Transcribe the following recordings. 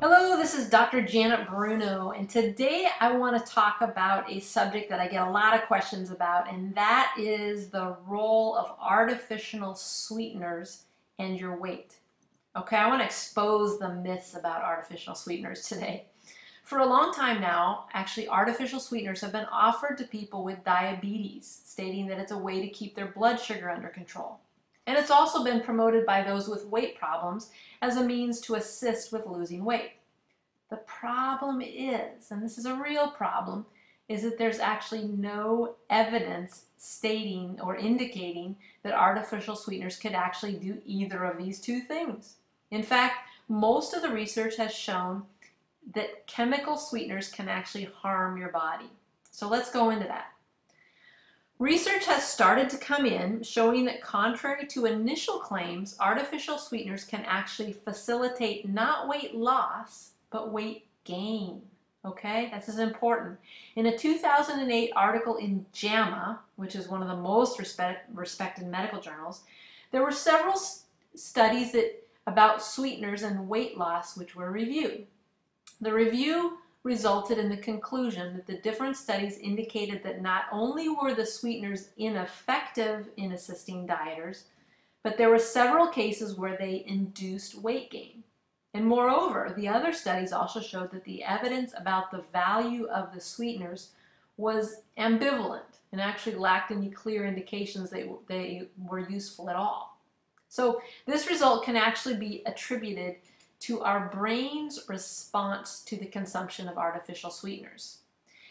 Hello, this is Dr. Janet Bruno, and today I want to talk about a subject that I get a lot of questions about, and that is the role of artificial sweeteners and your weight. Okay, I want to expose the myths about artificial sweeteners today. For a long time now, actually, artificial sweeteners have been offered to people with diabetes, stating that it's a way to keep their blood sugar under control. And it's also been promoted by those with weight problems as a means to assist with losing weight. The problem is, and this is a real problem, is that there's actually no evidence stating or indicating that artificial sweeteners could actually do either of these two things. In fact, most of the research has shown that chemical sweeteners can actually harm your body. So let's go into that. Research has started to come in showing that contrary to initial claims, artificial sweeteners can actually facilitate not weight loss, but weight gain. Okay, this is important. In a 2008 article in JAMA, which is one of the most respect, respected medical journals, there were several studies that, about sweeteners and weight loss which were reviewed. The review resulted in the conclusion that the different studies indicated that not only were the sweeteners ineffective in assisting dieters, but there were several cases where they induced weight gain. And moreover, the other studies also showed that the evidence about the value of the sweeteners was ambivalent and actually lacked any clear indications that they were useful at all. So this result can actually be attributed to our brain's response to the consumption of artificial sweeteners.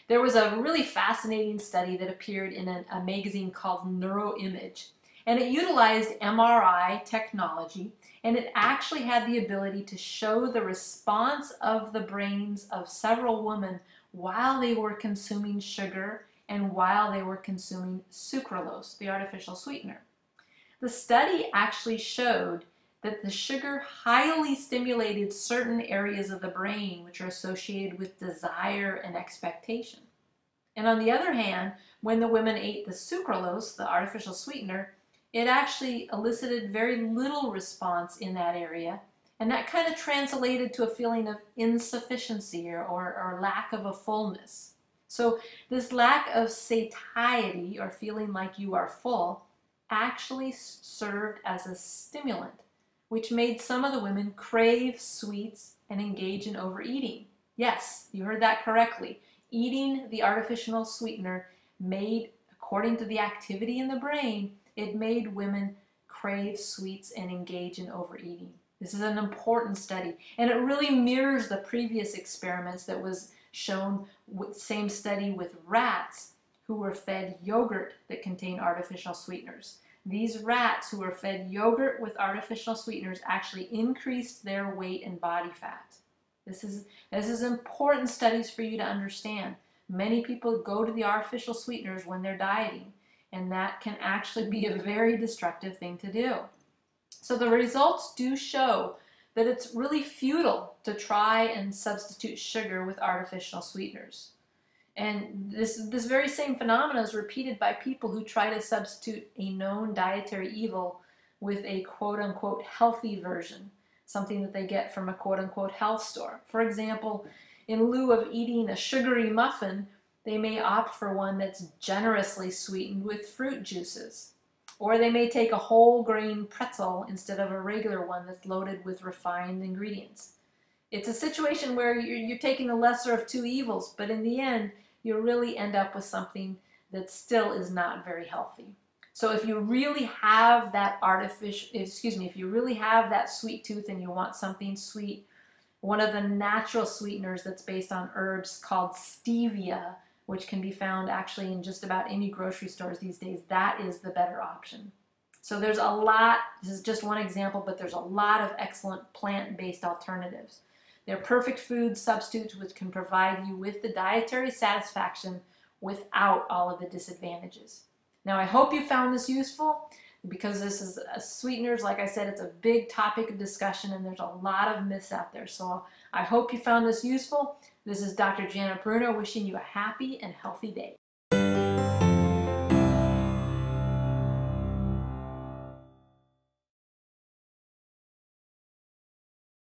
There was a really fascinating study that appeared in a, a magazine called Neuroimage, and it utilized MRI technology, and it actually had the ability to show the response of the brains of several women while they were consuming sugar and while they were consuming sucralose, the artificial sweetener. The study actually showed that the sugar highly stimulated certain areas of the brain which are associated with desire and expectation. And on the other hand, when the women ate the sucralose, the artificial sweetener, it actually elicited very little response in that area. And that kind of translated to a feeling of insufficiency or, or, or lack of a fullness. So this lack of satiety or feeling like you are full actually served as a stimulant which made some of the women crave sweets and engage in overeating. Yes, you heard that correctly. Eating the artificial sweetener made, according to the activity in the brain, it made women crave sweets and engage in overeating. This is an important study, and it really mirrors the previous experiments that was shown, with, same study with rats who were fed yogurt that contained artificial sweeteners. These rats who were fed yogurt with artificial sweeteners actually increased their weight and body fat. This is, this is important studies for you to understand. Many people go to the artificial sweeteners when they're dieting, and that can actually be a very destructive thing to do. So the results do show that it's really futile to try and substitute sugar with artificial sweeteners. And this, this very same phenomenon is repeated by people who try to substitute a known dietary evil with a quote unquote healthy version, something that they get from a quote unquote health store. For example, in lieu of eating a sugary muffin, they may opt for one that's generously sweetened with fruit juices. Or they may take a whole grain pretzel instead of a regular one that's loaded with refined ingredients. It's a situation where you're, you're taking the lesser of two evils, but in the end, you really end up with something that still is not very healthy. So if you really have that artificial, excuse me, if you really have that sweet tooth and you want something sweet, one of the natural sweeteners that's based on herbs called stevia, which can be found actually in just about any grocery stores these days, that is the better option. So there's a lot, this is just one example, but there's a lot of excellent plant-based alternatives. They're perfect food substitutes which can provide you with the dietary satisfaction without all of the disadvantages. Now I hope you found this useful because this is a sweeteners, like I said, it's a big topic of discussion and there's a lot of myths out there. So I hope you found this useful. This is Dr. Janet Bruno wishing you a happy and healthy day.